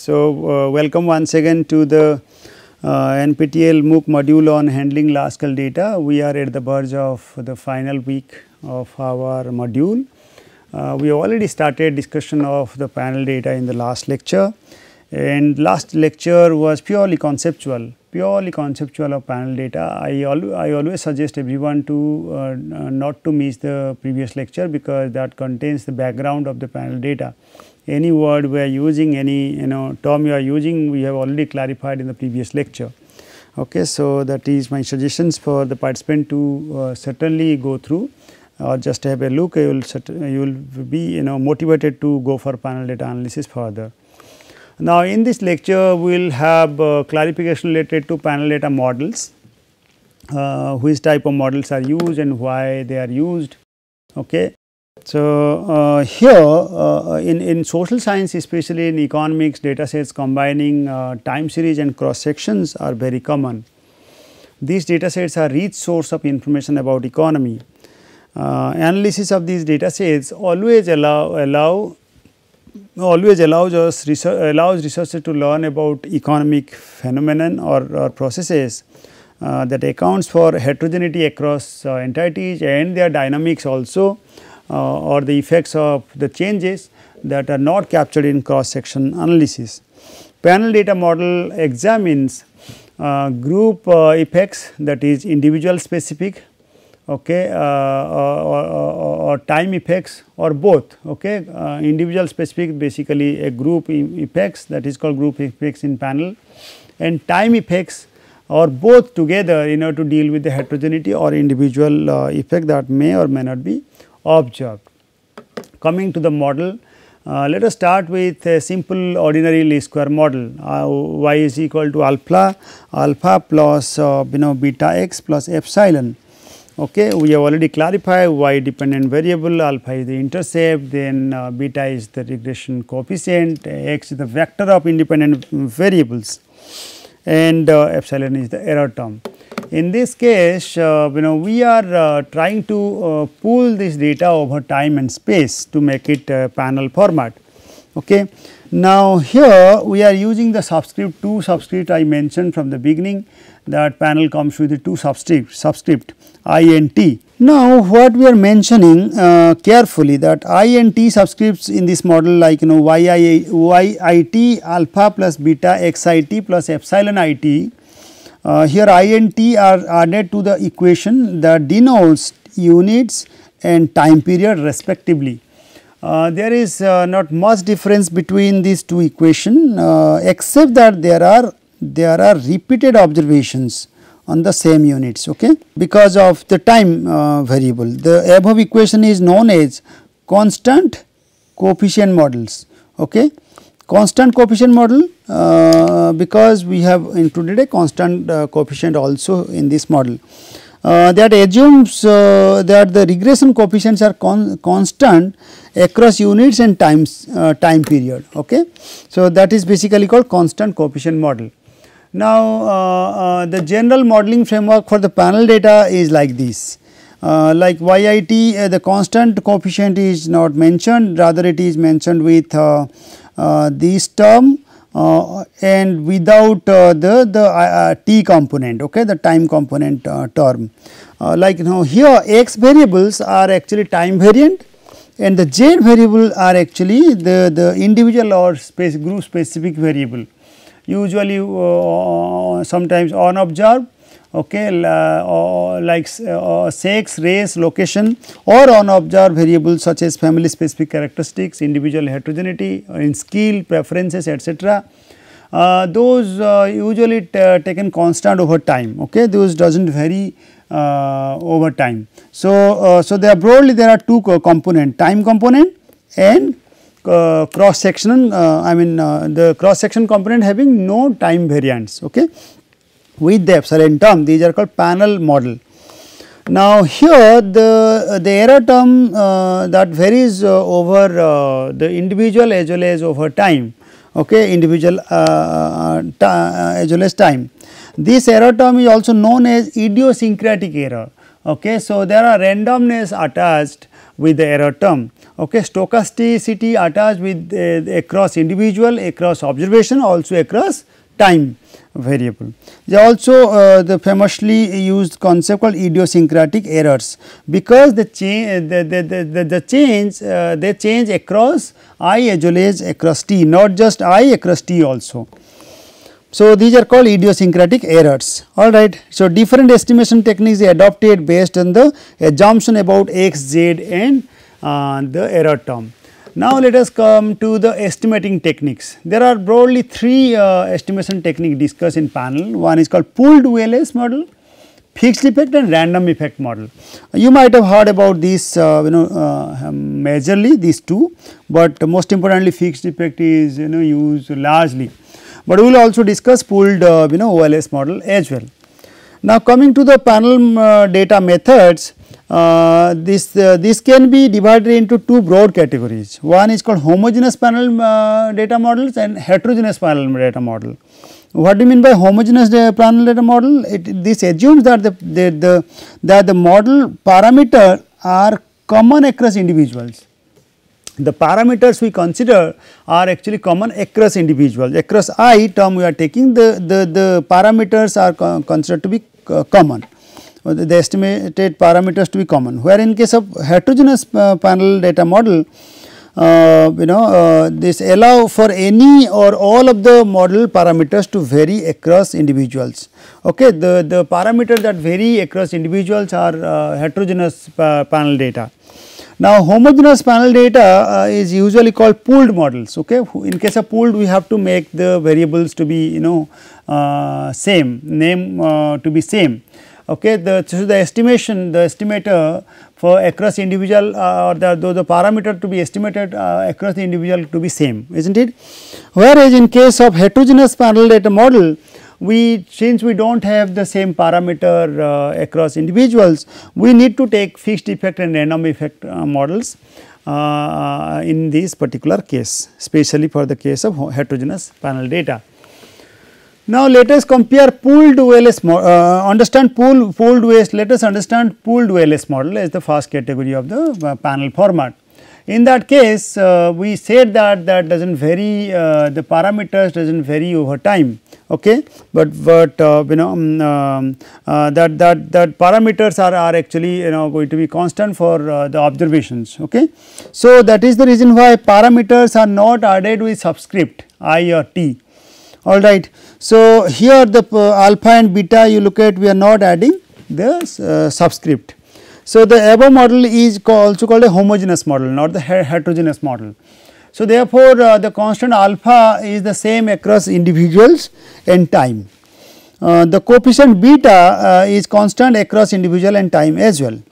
so uh, welcome once again to the uh, NPTEL MOOC module on handling large scale data. We are at the verge of the final week of our module. Uh, we have already started discussion of the panel data in the last lecture and last lecture was purely conceptual, purely conceptual of panel data. I, al I always suggest everyone to uh, not to miss the previous lecture because that contains the background of the panel data any word we are using, any you know term you are using, we have already clarified in the previous lecture. Okay, so that is my suggestions for the participant to uh, certainly go through or just have a look. You will you will be you know motivated to go for panel data analysis further. Now, in this lecture, we will have uh, clarification related to panel data models, uh, which type of models are used and why they are used. Okay. So, uh, here uh, in, in social science especially in economics data sets combining uh, time series and cross sections are very common. These data sets are rich source of information about economy. Uh, analysis of these data sets always allow, allow always allows us research, allows researchers to learn about economic phenomenon or, or processes uh, that accounts for heterogeneity across uh, entities and their dynamics also or the effects of the changes that are not captured in cross section analysis. Panel data model examines uh, group uh, effects that is individual specific okay, or, or, or, time effects or both okay. individual specific basically a group effects that is called group effects in panel and time effects or both together in order to deal with the heterogeneity or individual uh, effect that may or may not be observed. Coming to the model, uh, let us start with a simple ordinary least square model uh, y is equal to alpha alpha plus uh, you know beta x plus epsilon. Okay, we have already clarified y dependent variable alpha is the intercept then uh, beta is the regression coefficient x is the vector of independent variables and uh, epsilon is the error term. In this case, uh, you know we are uh, trying to uh, pool this data over time and space to make it panel format. Okay. Now, here we are using the subscript 2 subscript I mentioned from the beginning that panel comes with the 2 subscript subscript i and t. Now, what we are mentioning uh, carefully that i and t subscripts in this model like you know y i y i t alpha plus beta x i t plus epsilon i t uh, here I and T are added to the equation that denotes units and time period respectively. Uh, there is uh, not much difference between these two equation uh, except that there are there are repeated observations on the same units okay? Because of the time uh, variable. The above equation is known as constant coefficient models okay constant coefficient model uh, because we have included a constant uh, coefficient also in this model. Uh, that assumes uh, that the regression coefficients are con constant across units and times uh, time period. Okay. So, that is basically called constant coefficient model. Now, uh, the general modeling framework for the panel data is like this. like YIT the constant coefficient is not mentioned rather it is mentioned with uh, this term uh, and without uh, the the t component okay the time component term. Like know here x variables are actually time variant and the z variable are actually the the individual or space group specific variable. Usually uh, sometimes unobserved okay, uh, like uh, sex, race, location or unobserved variables such as family specific characteristics, individual heterogeneity in skill, preferences etc. Uh, those uh, usually taken constant over time, okay, those does not vary uh, over time. So, uh, so there are broadly there are two component time component and cross section I mean the cross section component having no time variance. Okay with the epsilon term these are called panel model. Now, here the, the error term uh, that varies uh, over uh, the individual as well as over time okay, individual uh, uh, uh, as well as time. This error term is also known as idiosyncratic error. Okay. So, there are randomness attached with the error term. Okay, stochasticity attached with across individual, across observation, also across time variable. They also uh, the famously used concept called idiosyncratic errors because the change the, the, the, the, change uh, they change across i as well as across t not just i across t also. So, these are called idiosyncratic errors alright. So, different estimation techniques adopted based on the assumption about x, z and uh, the error term. Now, let us come to the estimating techniques. There are broadly three uh, estimation technique discussed in panel. One is called pooled OLS model, fixed effect and random effect model. You might have heard about these uh, you know uh, majorly these two, but most importantly fixed effect is you know used largely but we will also discuss pooled uh, you know OLS model as well. Now coming to the panel uh, data methods, uh, this uh, this can be divided into two broad categories. One is called homogeneous panel uh, data models and heterogeneous panel data model. What do you mean by homogeneous panel data model? It, this assumes that the, the, the that the model parameter are common across individuals the parameters we consider are actually common across individuals across i term we are taking the, the, the parameters are co considered to be uh, common the, the estimated parameters to be common where in case of heterogeneous uh, panel data model uh, you know uh, this allow for any or all of the model parameters to vary across individuals okay the the parameters that vary across individuals are uh, heterogeneous uh, panel data now, homogeneous panel data uh, is usually called pooled models. Okay, in case of pooled, we have to make the variables to be you know uh, same name uh, to be same. Okay, the so the estimation the estimator for across individual uh, or the, the, the parameter to be estimated uh, across the individual to be same, isn't it? Whereas in case of heterogeneous panel data model, we since we do not have the same parameter uh, across individuals, we need to take fixed effect and random effect uh, models uh, in this particular case, especially for the case of heterogeneous panel data. Now, let us compare pooled OLS, uh, understand pool, pooled OLS, let us understand pooled OLS model as the first category of the uh, panel format. In that case, uh, we said that that does not vary, uh, the parameters does not vary over time, okay. But, but uh, you know um, um, uh, that, that, that parameters are, are actually you know going to be constant for uh, the observations, okay. So, that is the reason why parameters are not added with subscript i or t, alright. So, here the uh, alpha and beta you look at we are not adding the subscript so, the above model is also called a homogeneous model not the heterogeneous model. So, therefore, uh, the constant alpha is the same across individuals and time. Uh, the coefficient beta uh, is constant across individual and time as well.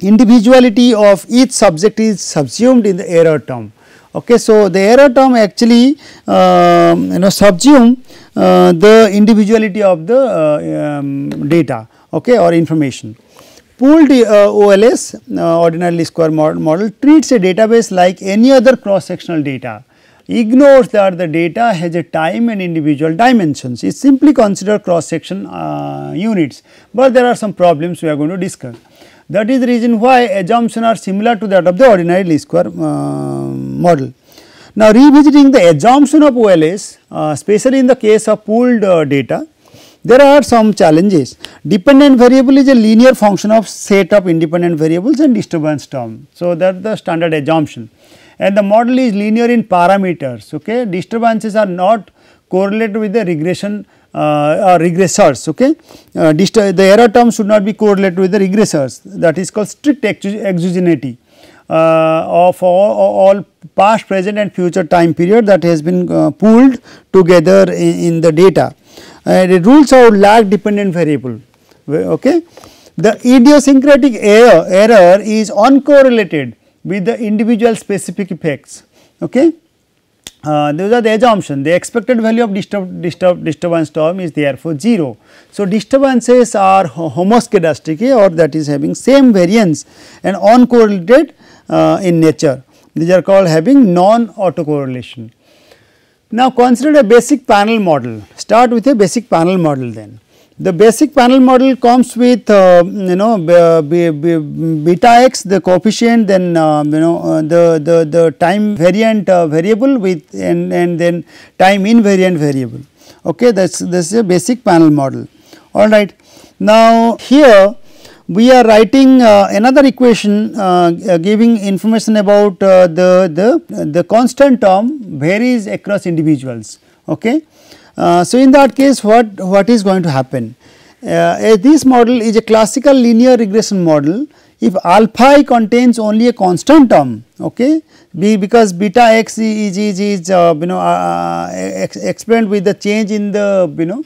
Individuality of each subject is subsumed in the error term. Okay, so, the error term actually um, you know subsume uh, the individuality of the uh, um, data okay, or information. Pooled uh, OLS uh, ordinary least square model treats a database like any other cross sectional data ignores that the data has a time and individual dimensions it simply consider cross section uh, units, but there are some problems we are going to discuss. That is the reason why assumptions are similar to that of the ordinary least square uh, model. Now, revisiting the assumption of OLS uh, especially in the case of pooled uh, data there are some challenges. Dependent variable is a linear function of set of independent variables and disturbance term. So, that is the standard assumption and the model is linear in parameters. Okay. Disturbances are not correlated with the regression uh, or regressors. Okay. Uh, the error term should not be correlated with the regressors that is called strict exogeneity. Uh, of all, all, past, present and future time period that has been uh, pooled together in, in the data it rules out lag dependent variable. Okay. The idiosyncratic error, error is uncorrelated with the individual specific effects. Okay. Uh, those are the assumption the expected value of disturb, disturb, disturbance term is therefore 0. So, disturbances are homoscedastic or that is having same variance and uncorrelated uh, in nature these are called having non autocorrelation. Now consider a basic panel model, start with a basic panel model then. The basic panel model comes with uh, you know beta x the coefficient then uh, you know uh, the, the, the time variant uh, variable with and, and then time invariant variable okay that is this is a basic panel model alright. Now here we are writing uh, another equation uh, uh, giving information about uh, the, the, the constant term varies across individuals. Okay. Uh, so, in that case what, what is going to happen? Uh, this model is a classical linear regression model if alpha contains only a constant term okay B because beta x is, is, is you know explained with the change in the you know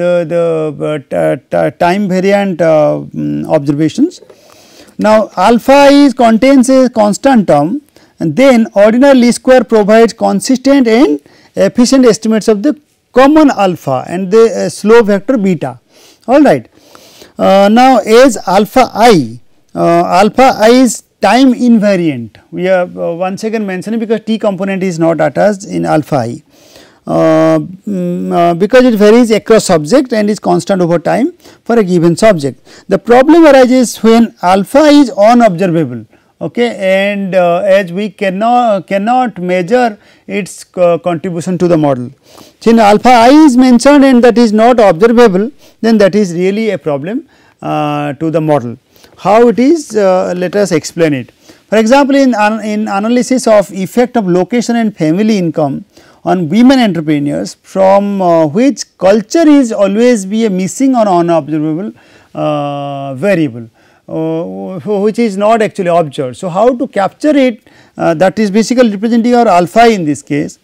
the the time variant um, observations. Now alpha is contains a constant term and then ordinary least square provides consistent and efficient estimates of the common alpha and the uh, slope vector beta all right. Uh, now as alpha i, uh, alpha i is time invariant we are uh, once again mentioning because t component is not attached in alpha i. Uh, mm, uh, because it varies across subject and is constant over time for a given subject. The problem arises when alpha is unobservable okay and uh, as we cannot cannot measure its uh, contribution to the model. Since alpha i is mentioned and that is not observable then that is really a problem uh, to the model. How it is uh, let us explain it. For example, in, in analysis of effect of location and family income on women entrepreneurs from uh, which culture is always be a missing or unobservable uh, variable uh, which is not actually observed. So, how to capture it uh, that is basically representing our alpha in this case.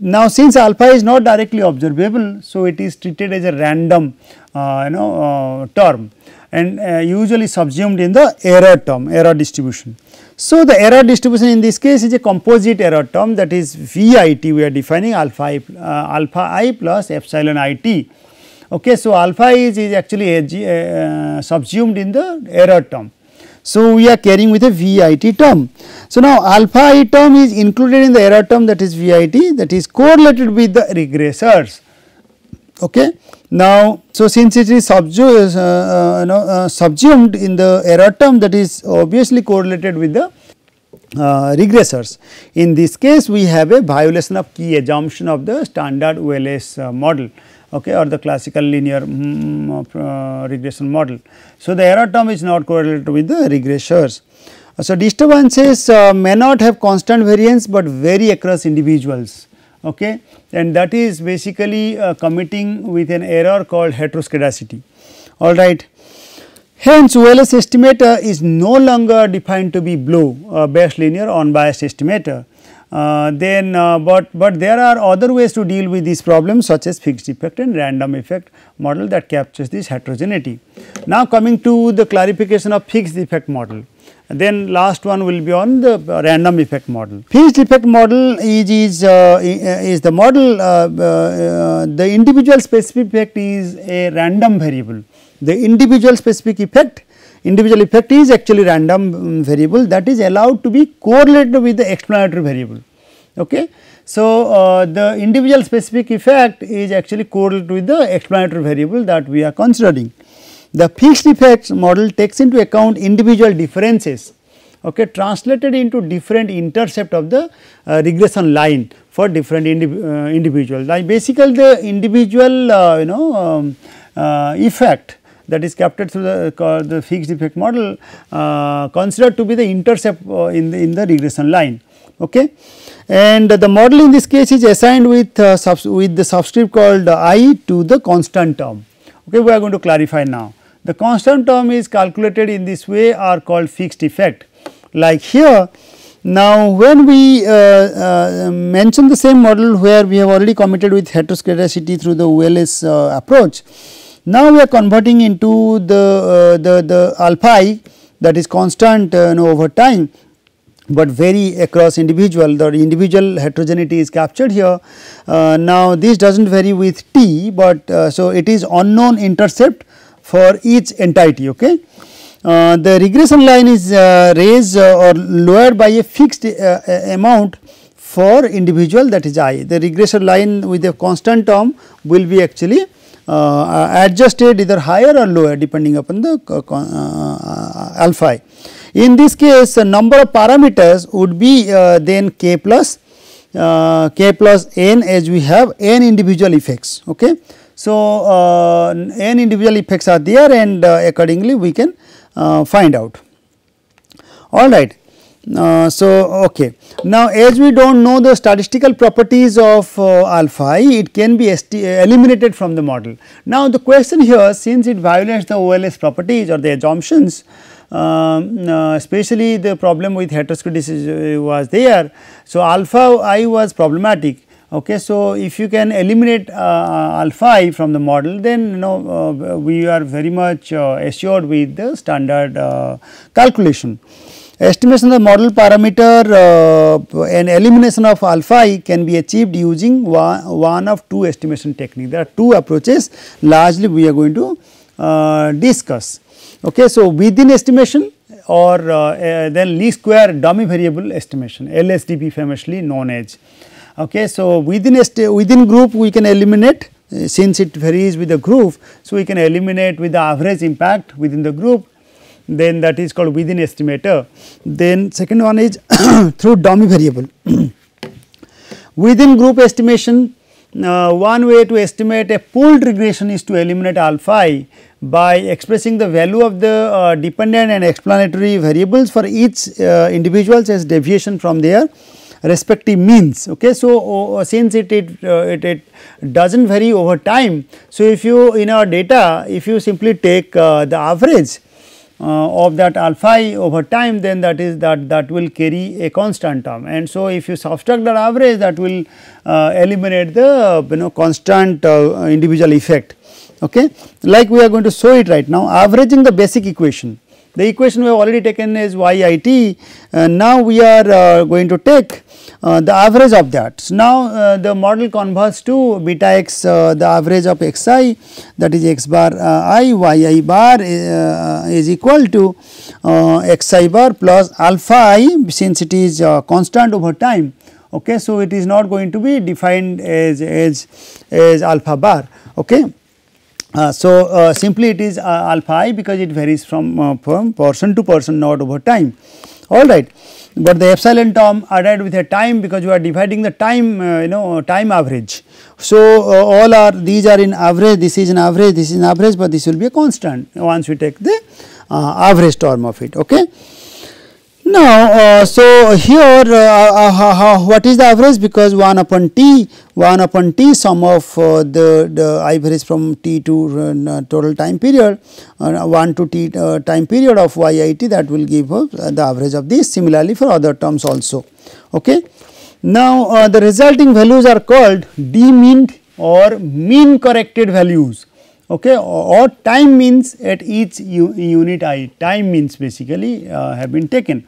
Now, since alpha is not directly observable, so it is treated as a random uh, you know term and usually subsumed in the error term error distribution. So, the error distribution in this case is a composite error term that is VIT we are defining alpha i, uh, alpha i plus epsilon i t Okay, so, alpha is, is actually uh, subsumed in the error term. So, we are carrying with a VIT term. So, now alpha i term is included in the error term that is VIT that is correlated with the regressors. Okay. Now, so since it is subsumed, uh, uh, know, uh, subsumed in the error term that is obviously correlated with the uh, regressors. In this case, we have a violation of key assumption of the standard OLS uh, model okay, or the classical linear mm, uh, regression model. So, the error term is not correlated with the regressors. So, disturbances uh, may not have constant variance, but vary across individuals okay, and that is basically uh, committing with an error called heteroscedasticity all right. Hence, OLS estimator is no longer defined to be blue uh, Best linear unbiased estimator uh, then uh, but but there are other ways to deal with these problems such as fixed effect and random effect model that captures this heterogeneity. Now coming to the clarification of fixed effect model then last one will be on the random effect model. Fixed effect model is is, uh, is the model uh, uh, the individual specific effect is a random variable. The individual specific effect individual effect is actually random um, variable that is allowed to be correlated with the explanatory variable. Okay. So, uh, the individual specific effect is actually correlated with the explanatory variable that we are considering. The fixed effects model takes into account individual differences okay, translated into different intercept of the uh, regression line for different uh, individuals. Like basically the individual uh, you know um, uh, effect that is captured through the, the fixed effect model uh, considered to be the intercept uh, in the in the regression line. Okay. And the model in this case is assigned with uh, with the subscript called i to the constant term. Okay, we are going to clarify now. The constant term is calculated in this way are called fixed effect. Like here, now when we uh, uh, mention the same model where we have already committed with heteroscedasticity through the OLS uh, approach, now we are converting into the, uh, the, the alpha i that is constant uh, you know, over time but vary across individual the individual heterogeneity is captured here. Uh, now this does not vary with t but uh, so it is unknown intercept for each entity okay. Uh, the regression line is uh, raised or lowered by a fixed amount for individual that is i. The regression line with a constant term will be actually uh, adjusted either higher or lower depending upon the uh, alpha i. In this case the number of parameters would be then k plus k plus n as we have n individual effects. Okay. So, n individual effects are there and accordingly we can find out all right. Uh, so, okay. Now, as we do not know the statistical properties of uh, alpha i, it can be eliminated from the model. Now, the question here since it violates the OLS properties or the assumptions, um, uh, especially the problem with heteroscedasticity was there. So, alpha i was problematic. Okay, so, if you can eliminate uh, alpha i from the model then you know uh, we are very much uh, assured with the standard calculation. Estimation of the model parameter uh, and elimination of alpha i can be achieved using one, one of two estimation technique. There are two approaches largely we are going to uh, discuss. Okay, so, within estimation or uh, uh then least square dummy variable estimation LSDV famously known as. Okay, so, within a within group we can eliminate uh, since it varies with the group. So, we can eliminate with the average impact within the group then that is called within estimator. Then second one is through dummy variable. within group estimation uh, one way to estimate a pooled regression is to eliminate alpha i by expressing the value of the uh, dependent and explanatory variables for each uh, individuals as deviation from their respective means. Okay. So, uh, since it, it, uh, it, it does not vary over time. So, if you in our data if you simply take uh, the average uh, of that alpha i over time then that is that that will carry a constant term and so if you subtract that average that will uh, eliminate the you know constant uh, individual effect okay like we are going to show it right now averaging the basic equation the equation we have already taken is yit and now we are uh, going to take uh, the average of that. So, now uh, the model converts to beta x uh, the average of x i that is x bar uh, i y i bar uh, is equal to x i bar plus alpha i since it is constant over time. Okay. So, it is not going to be defined as, as, as alpha bar. Okay. Uh, so, uh, simply it is uh, alpha i because it varies from, from person to person not over time alright but the epsilon term added with a time because you are dividing the time uh, you know time average. So, uh, all are these are in average this is in average this is in average but this will be a constant once we take the uh, average term of it ok. Now, uh, so here uh, uh, what is the average because 1 upon t 1 upon t sum of the, the average from t to total time period uh, 1 to t time period of yit that will give the average of this similarly for other terms also. Okay. Now, the resulting values are called d mean or mean corrected values okay or time means at each unit i time means basically uh, have been taken.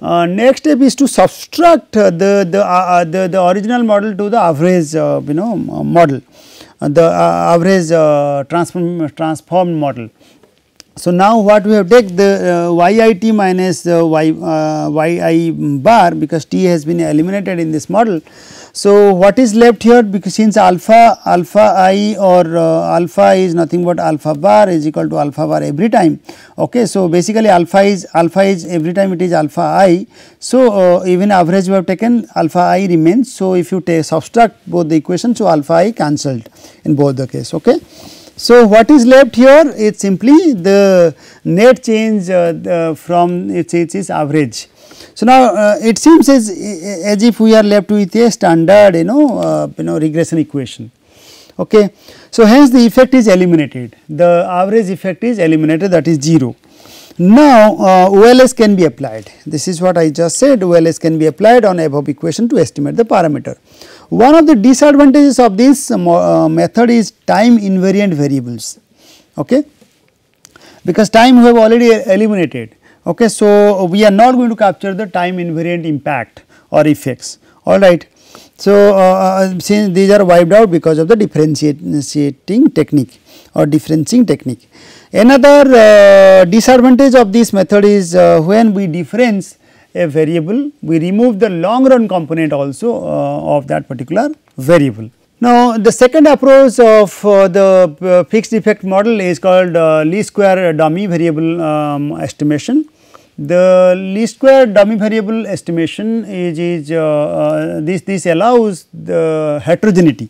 Uh, next step is to subtract uh, the, the, uh, the, the original model to the average uh, you know model the average transform transformed model. So, now what we have take the uh, yit minus uh, y, uh, yi bar because t has been eliminated in this model. So, what is left here because since alpha alpha i or uh, alpha is nothing but alpha bar is equal to alpha bar every time. Okay. So, basically alpha is alpha is every time it is alpha i. So, uh, even average we have taken alpha i remains. So, if you take subtract both the equations so alpha i cancelled in both the case. Okay. So, what is left here is simply the net change uh, from its, its average. So, now uh, it seems as, as if we are left with a standard you know uh, you know regression equation. Okay. So, hence the effect is eliminated the average effect is eliminated that is 0. Now, uh, OLS can be applied this is what I just said OLS can be applied on above equation to estimate the parameter. One of the disadvantages of this uh, method is time invariant variables okay because time we have already eliminated okay so we are not going to capture the time invariant impact or effects. Alright. So uh, uh, since these are wiped out because of the differentiating technique or differencing technique. Another uh, disadvantage of this method is uh, when we difference a variable, we remove the long run component also uh, of that particular variable. Now, the second approach of uh, the uh, fixed effect model is called uh, least square dummy variable um, estimation. The least square dummy variable estimation is, is uh, uh, this, this allows the heterogeneity,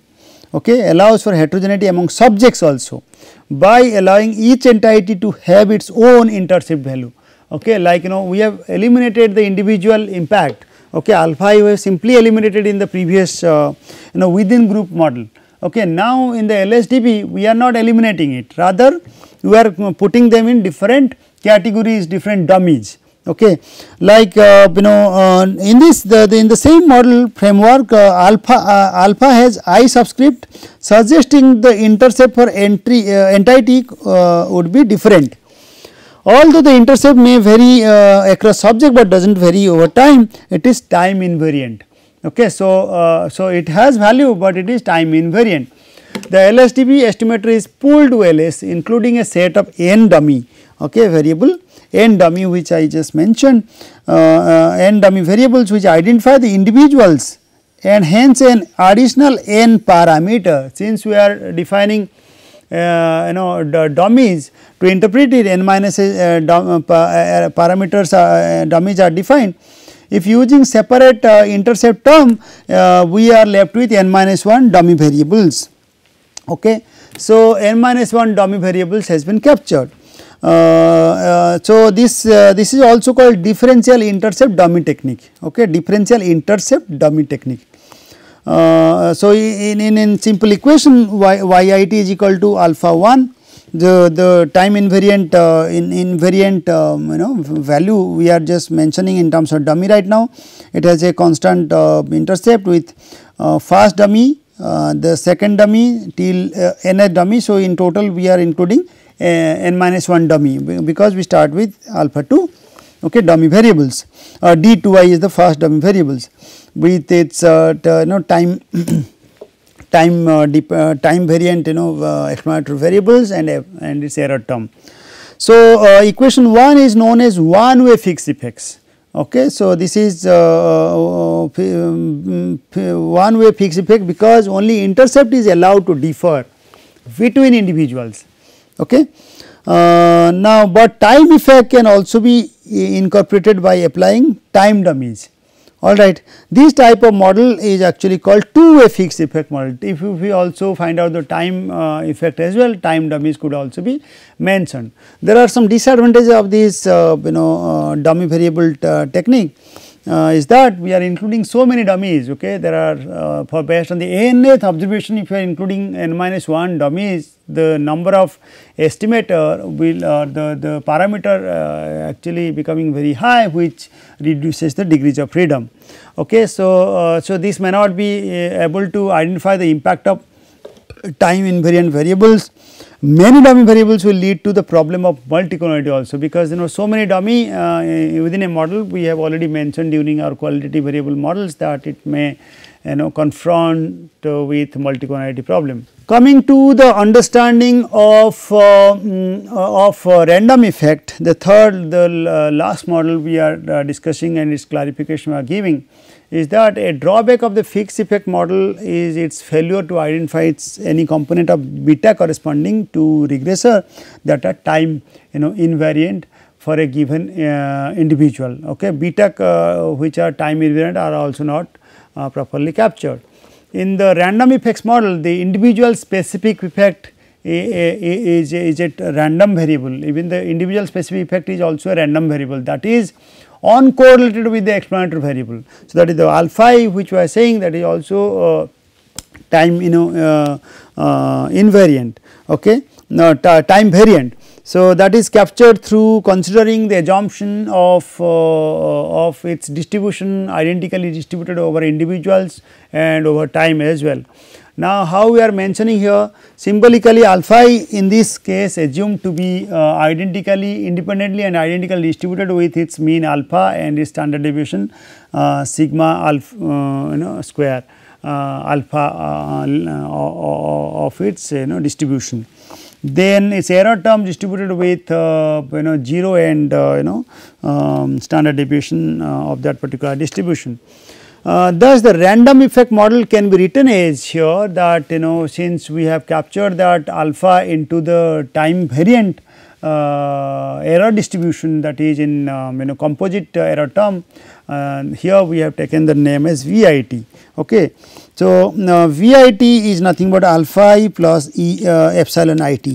okay, allows for heterogeneity among subjects also by allowing each entity to have its own intercept value, okay, like you know we have eliminated the individual impact okay alpha I have simply eliminated in the previous uh, you know within group model. Okay now in the LSDV we are not eliminating it. Rather we are putting them in different categories different dummies. Okay like uh, you know uh, in this the, the, in the same model framework uh, alpha uh, alpha has i subscript suggesting the intercept for entry uh, entity uh, would be different although the intercept may vary uh, across subject but does not vary over time it is time invariant. Okay so uh, so it has value but it is time invariant. The LSDV estimator is pooled to ls including a set of n dummy. Okay variable n dummy which i just mentioned uh, uh n dummy variables which identify the individuals and hence an additional n parameter. Since we are defining you know dummies to interpret it n minus uh, uh, parameters dummies are defined. If using separate intercept term we are left with n minus 1 dummy variables. Okay. So, n minus 1 dummy variables has been captured. Uh, uh, so, this uh, this is also called differential intercept dummy technique okay differential intercept dummy technique uh, so, in, in, in simple equation y, yit is equal to alpha 1 the, the time invariant uh, in invariant um, you know value we are just mentioning in terms of dummy right now. It has a constant uh, intercept with uh, first dummy uh, the second dummy till nth dummy. So, in total we are including n minus 1 dummy because we start with alpha 2 okay, dummy variables d2i is the first dummy variables with its uh, you know time time uh, uh, time variant you know explanatory variables and and its error term. So, equation 1 is known as one way fixed effects okay. So, this is uh, um, one way fixed effect because only intercept is allowed to differ between individuals okay. Uh, now, but time effect can also be incorporated by applying time dummies alright. This type of model is actually called two way fixed effect model. If we also find out the time uh, effect as well, time dummies could also be mentioned. There are some disadvantages of this uh, you know uh, dummy variable uh, technique uh, is that we are including so many dummies okay there are uh, for based on the nth observation if you are including n minus 1 dummies the number of estimator will uh, the, the parameter uh, actually becoming very high which reduces the degrees of freedom. Okay, so, uh, so this may not be uh, able to identify the impact of time invariant variables Many dummy variables will lead to the problem of multicollinearity also because you know so many dummy uh, within a model we have already mentioned during our qualitative variable models that it may you know confront uh, with multicollinearity problem. Coming to the understanding of, uh, um, of uh, random effect, the third the uh, last model we are uh, discussing and its clarification we are giving is that a drawback of the fixed effect model is its failure to identify its any component of beta corresponding to regressor that are time you know invariant for a given uh, individual okay? Beta uh, which are time invariant are also not uh, properly captured. In the random effects model the individual specific effect is, is a random variable. Even the individual specific effect is also a random variable. That is uncorrelated with the explanatory variable. So, that is the alpha which we are saying that is also uh, time you know uh, uh, invariant okay no, time variant. So, that is captured through considering the assumption of, uh, of its distribution identically distributed over individuals and over time as well. Now, how we are mentioning here symbolically alpha in this case assumed to be uh, identically independently and identically distributed with its mean alpha and its standard deviation uh, sigma alpha uh, you know square uh, alpha uh, of its you know distribution. Then its error term distributed with uh, you know 0 and you know um, standard deviation of that particular distribution. Uh, thus, the random effect model can be written as here that you know since we have captured that alpha into the time variant uh, error distribution that is in um, you know composite uh, error term uh, here we have taken the name as VIT. Okay. So, VIT is nothing but alpha i plus e uh, epsilon it.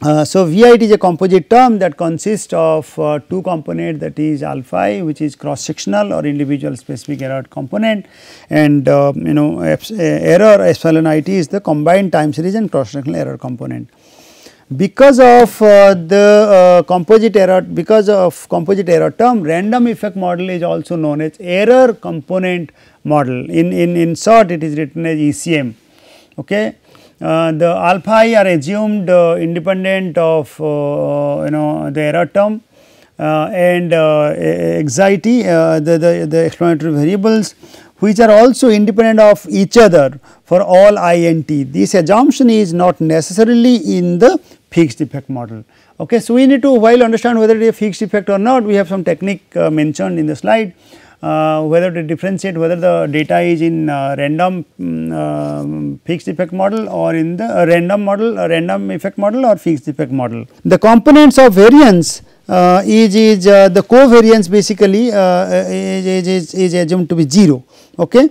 Uh, so, VIT is a composite term that consists of uh, two component that is alpha which is cross sectional or individual specific error component and uh, you know error epsilon it is the combined time series and cross sectional error component. Because of uh, the uh, composite error because of composite error term random effect model is also known as error component model. In in in short it is written as ECM okay? uh, the alpha i are assumed uh, independent of uh, you know the error term uh, and anxiety the, the the explanatory variables which are also independent of each other for all i and t. This assumption is not necessarily in the fixed effect model. Okay. So, we need to while understand whether it is a fixed effect or not we have some technique uh, mentioned in the slide uh, whether to differentiate whether the data is in uh, random um, fixed effect model or in the uh, random model random effect model or fixed effect model. The components of variance uh, is, is uh, the covariance basically is, is, is assumed to be 0 okay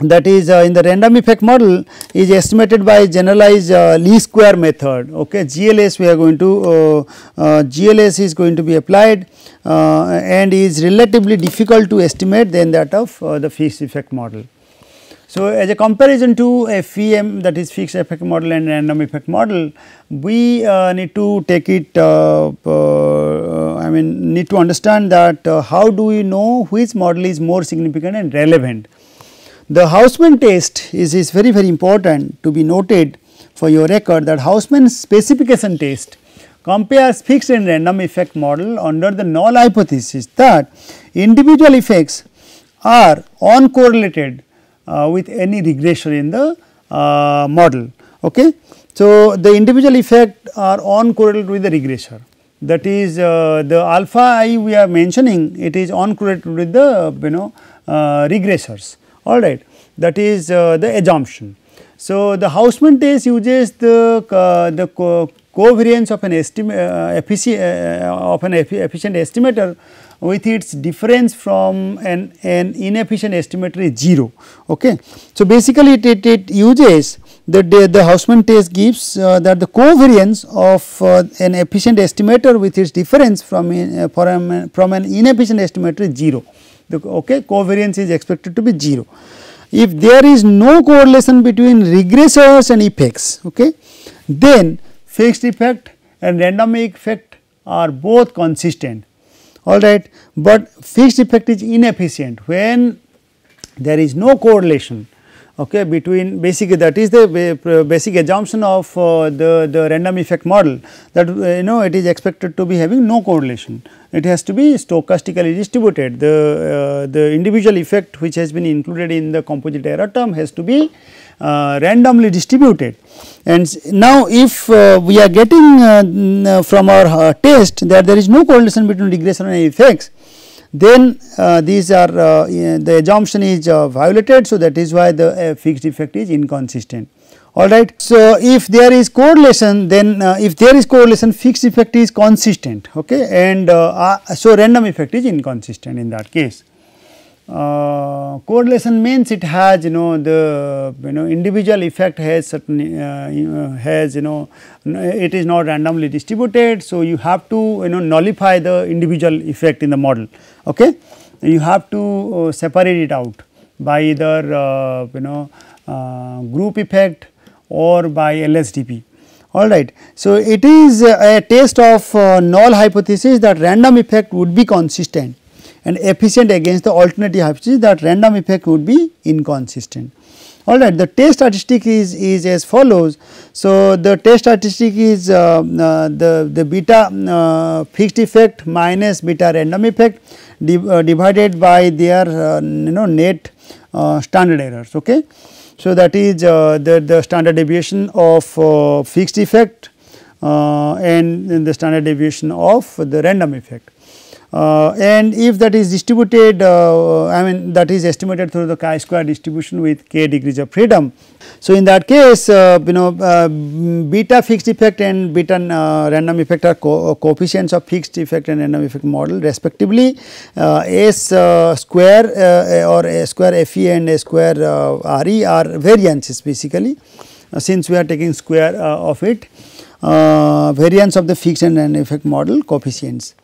that is uh, in the random effect model is estimated by generalized uh, least square method okay GLS we are going to uh, uh GLS is going to be applied uh, and is relatively difficult to estimate than that of uh, the fixed effect model. So, as a comparison to FEM that is fixed effect model and random effect model we need to take it I mean need to understand that how do we know which model is more significant and relevant the Hausman test is, is very very important to be noted for your record that Hausman's specification test compares fixed and random effect model under the null hypothesis that individual effects are uncorrelated uh, with any regression in the uh, model. Okay. So, the individual effect are uncorrelated with the regressor that is uh, the alpha i we are mentioning it is uncorrelated with the you know uh, regressors all right that is uh, the assumption. So, the Hausman test uses the uh, the co covariance of an estimate uh, efficient uh, of an efficient estimator with its difference from an, an inefficient estimator is 0. Okay. So, basically it, it, it uses the, the, Hausman test gives uh, that the covariance of uh, an efficient estimator with its difference from, uh, from, from an inefficient estimator is 0 the okay, covariance is expected to be 0. If there is no correlation between regressors and effects, okay, then fixed effect and random effect are both consistent. All right, but fixed effect is inefficient. When there is no correlation okay, between basically that is the basic assumption of uh, the, the random effect model that uh, you know it is expected to be having no correlation. It has to be stochastically distributed the, uh, the individual effect which has been included in the composite error term has to be uh, randomly distributed. And now if uh, we are getting uh, from our test that there is no correlation between regression and effects then uh, these are uh, the assumption is uh, violated. So, that is why the fixed effect is inconsistent alright. So, if there is correlation then if there is correlation fixed effect is consistent okay and so random effect is inconsistent in that case. Uh, correlation means it has you know the you know individual effect has certain uh, has you know it is not randomly distributed. So, you have to you know nullify the individual effect in the model okay. You have to uh, separate it out by either uh, you know uh, group effect or by LSDV alright. So, it is a test of null hypothesis that random effect would be consistent and efficient against the alternative hypothesis that random effect would be inconsistent. Alright, the test statistic is, is as follows. So, the test statistic is uh, uh, the, the beta uh, fixed effect minus beta random effect uh, divided by their uh, you know net uh, standard errors. Okay. So, that is the, the standard deviation of fixed effect and the standard deviation of the random effect. Uh, and if that is distributed uh, I mean that is estimated through the chi square distribution with k degrees of freedom. So, in that case uh, you know uh, beta fixed effect and beta uh, random effect are co coefficients of fixed effect and random effect model respectively. Uh, s square or a square fe and a square re are variances basically since we are taking square of it. Variance of the fixed and random effect model coefficients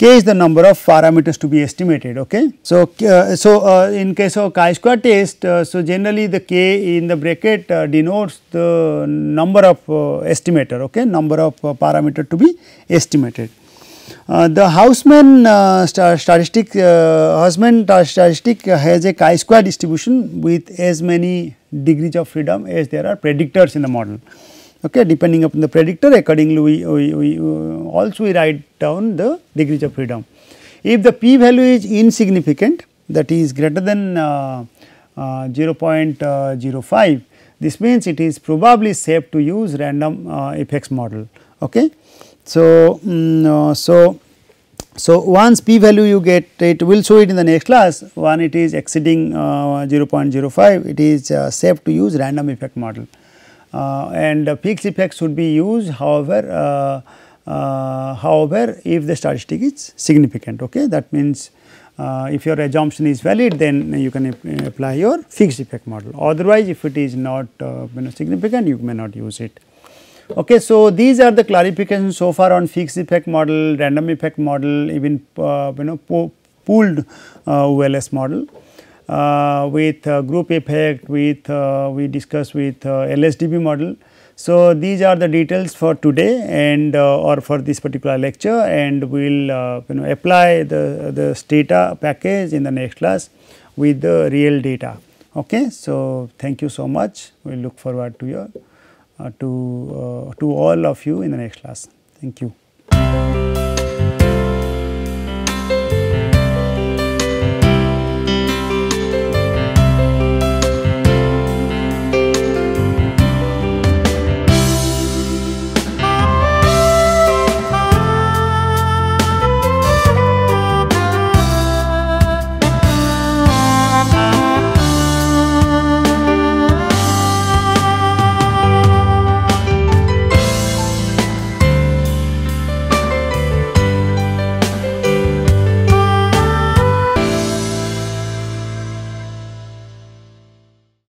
k is the number of parameters to be estimated okay. So, uh, so uh, in case of chi-square test uh, so generally the k in the bracket uh, denotes the number of uh, estimator okay number of uh, parameter to be estimated. the Hausman st statistic Hausman statistic has a chi-square distribution with as many degrees of freedom as there are predictors in the model okay depending upon the predictor accordingly we, we, we uh, also we write down the degrees of freedom. If the p value is insignificant that is greater than uh, uh, 0.05 this means it is probably safe to use random uh, effects model okay. So, um, so so, once p value you get it will show it in the next class when it is exceeding uh, 0.05 it is uh, safe to use random effect model. Uh, and fixed effect should be used however, uh, uh, however if the statistic is significant okay? That means uh, if your assumption is valid then you can apply your fixed effect model. Otherwise if it is not uh, you know significant you may not use it. Okay, so these are the clarifications so far on fixed effect model, random effect model, even uh, you know po pooled OLS model. uh, with uh, group effect, with uh, we discuss with LSDV model. So, these are the details for today and or for this particular lecture and we will you know apply the, the data package in the next class with the real data. Okay. So, thank you so much. We look forward to your uh, to uh, to all of you in the next class. Thank you.